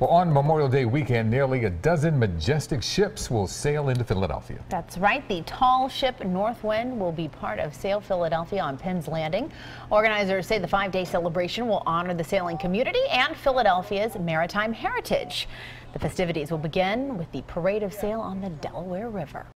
Well, on Memorial Day weekend, nearly a dozen majestic ships will sail into Philadelphia. That's right. The tall ship Northwind will be part of Sail Philadelphia on Penn's Landing. Organizers say the five-day celebration will honor the sailing community and Philadelphia's maritime heritage. The festivities will begin with the Parade of Sail on the Delaware River.